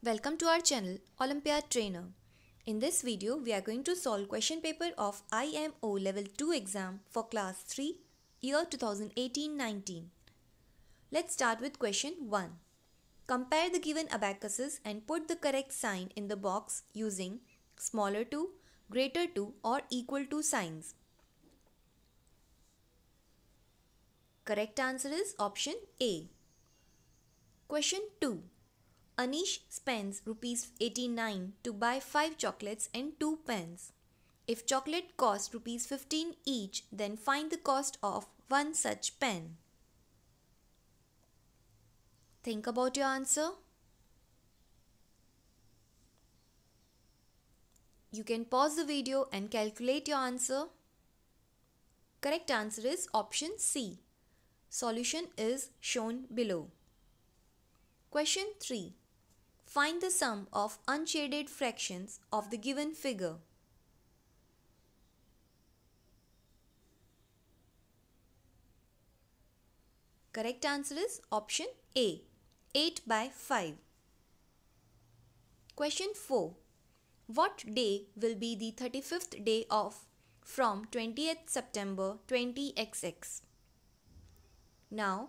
Welcome to our channel Olympiad Trainer. In this video, we are going to solve question paper of IMO Level 2 exam for class 3, year 2018-19. Let's start with question 1. Compare the given abacuses and put the correct sign in the box using smaller to, greater to or equal to signs. Correct answer is option A. Question 2. Anish spends rupees 89 to buy 5 chocolates and 2 pens. If chocolate cost rupees 15 each, then find the cost of one such pen. Think about your answer. You can pause the video and calculate your answer. Correct answer is option C. Solution is shown below. Question 3. Find the sum of unshaded fractions of the given figure. Correct answer is option A. 8 by 5. Question 4. What day will be the 35th day of from 20th September 20XX? Now,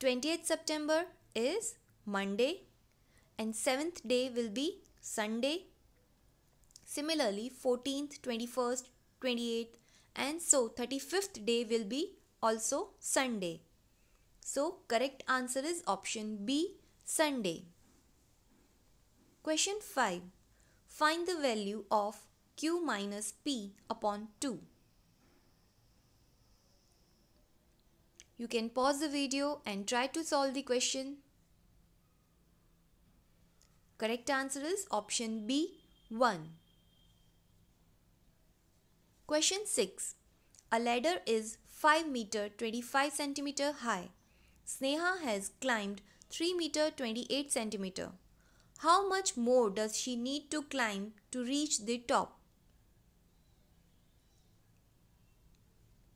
20th September is Monday and 7th day will be Sunday. Similarly, 14th, 21st, 28th and so 35th day will be also Sunday. So, correct answer is option B, Sunday. Question 5. Find the value of q minus p upon 2. You can pause the video and try to solve the question. Correct answer is option B 1. Question 6. A ladder is 5 meter 25 centimeter high. Sneha has climbed 3 meter 28 centimeter. How much more does she need to climb to reach the top?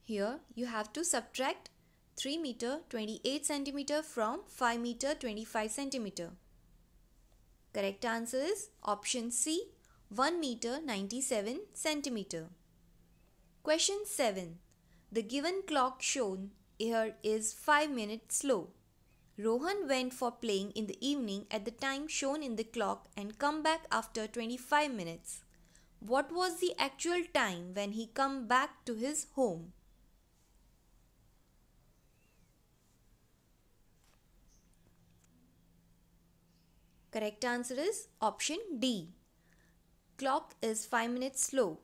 Here you have to subtract 3 meter 28 centimeter from 5 meter 25 centimeter. Correct answer is option C 1 meter 97 centimeter. Question 7. The given clock shown here is 5 minutes slow. Rohan went for playing in the evening at the time shown in the clock and come back after 25 minutes. What was the actual time when he come back to his home? Correct answer is option D. Clock is 5 minutes slow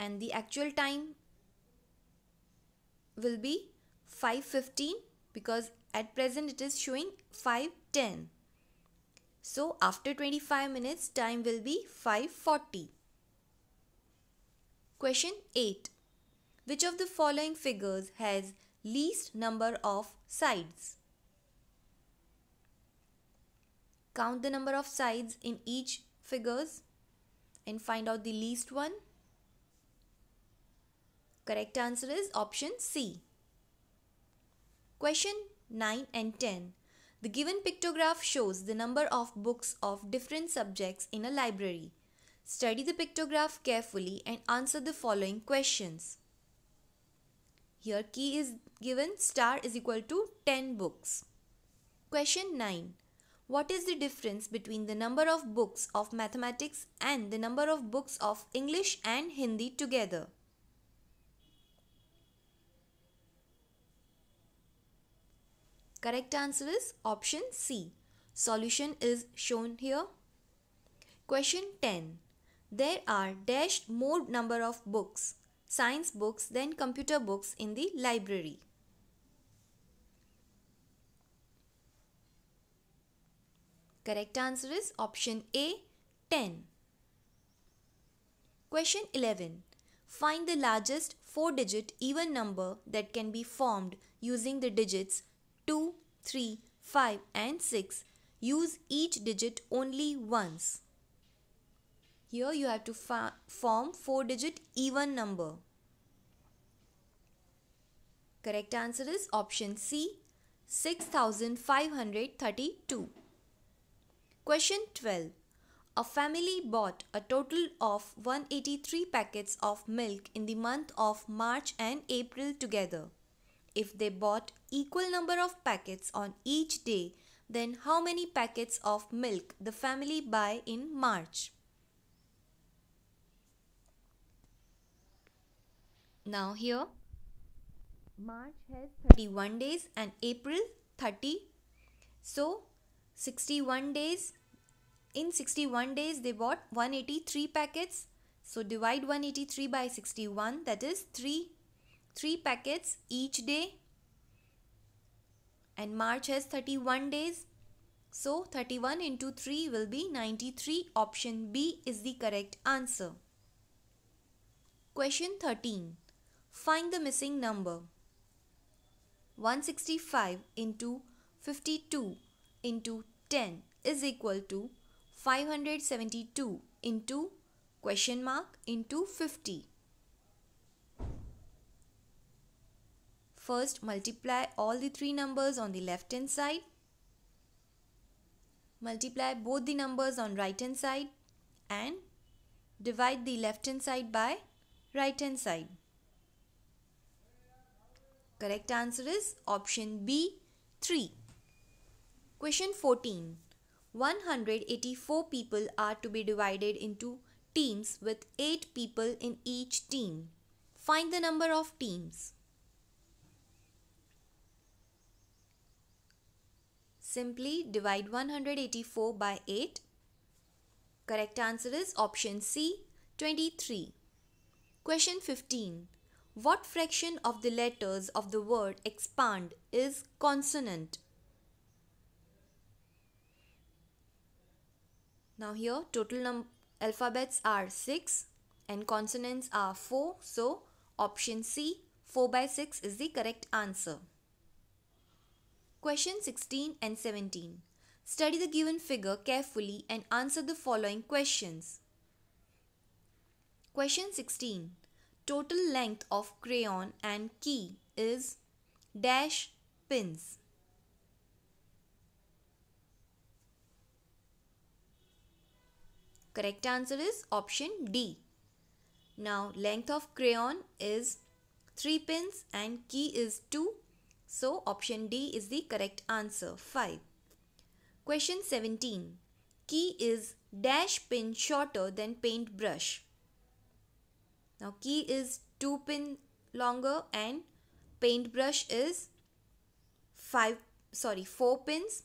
and the actual time will be 5.15 because at present it is showing 5.10. So after 25 minutes time will be 5.40. Question 8. Which of the following figures has least number of sides? Count the number of sides in each figures and find out the least one. Correct answer is option C. Question 9 and 10. The given pictograph shows the number of books of different subjects in a library. Study the pictograph carefully and answer the following questions. Here key is given star is equal to 10 books. Question 9. What is the difference between the number of books of mathematics and the number of books of English and Hindi together? Correct answer is option C. Solution is shown here. Question 10. There are dashed more number of books, science books than computer books in the library. Correct answer is option A 10. Question 11. Find the largest 4 digit even number that can be formed using the digits 2, 3, 5 and 6. Use each digit only once. Here you have to form 4 digit even number. Correct answer is option C 6532. Question 12. A family bought a total of 183 packets of milk in the month of March and April together. If they bought equal number of packets on each day, then how many packets of milk the family buy in March? Now here March has 31 days and April 30. So 61 days. In 61 days they bought 183 packets. So divide 183 by 61 that is 3 3 packets each day. And March has 31 days. So 31 into 3 will be 93. Option B is the correct answer. Question 13. Find the missing number. 165 into 52 into 10 is equal to 572 into question mark into 50. First multiply all the three numbers on the left hand side. Multiply both the numbers on right hand side and divide the left hand side by right hand side. Correct answer is option B 3. Question 14. 184 people are to be divided into teams with 8 people in each team. Find the number of teams. Simply divide 184 by 8. Correct answer is option C 23. Question 15. What fraction of the letters of the word expand is consonant? Now here total alphabets are 6 and consonants are 4. So option C 4 by 6 is the correct answer. Question 16 and 17. Study the given figure carefully and answer the following questions. Question 16 total length of crayon and key is dash pins. Correct answer is option D. Now length of crayon is 3 pins and key is 2. So option D is the correct answer 5. Question 17. Key is dash pin shorter than paintbrush. Now key is 2 pin longer and paintbrush is 5 sorry 4 pins.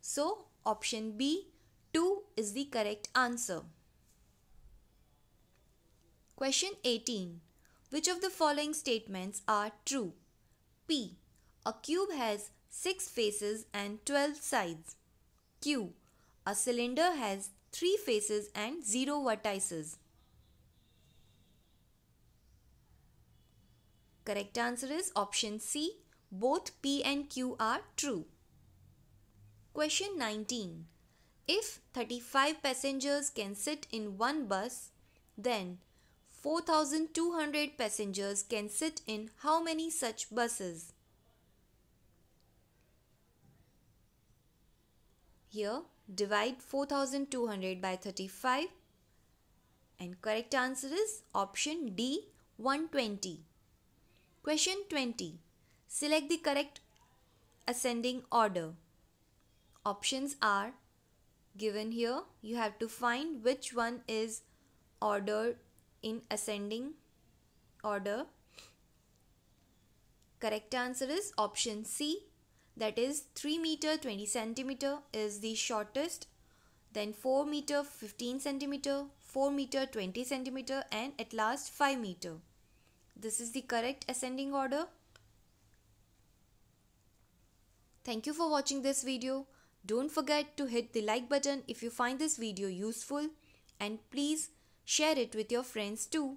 So option B 2 is the correct answer. Question 18. Which of the following statements are true? P. A cube has 6 faces and 12 sides. Q. A cylinder has 3 faces and 0 vertices. Correct answer is option C. Both P and Q are true. Question 19. If 35 passengers can sit in one bus, then 4200 passengers can sit in how many such buses? Here, divide 4200 by 35 and correct answer is option D 120. Question 20. Select the correct ascending order. Options are given here. You have to find which one is ordered in ascending order. Correct answer is option C. That is 3 meter 20 centimeter is the shortest. Then 4 meter 15 centimeter, 4 meter 20 centimeter and at last 5 meter. This is the correct ascending order. Thank you for watching this video. Don't forget to hit the like button if you find this video useful and please share it with your friends too.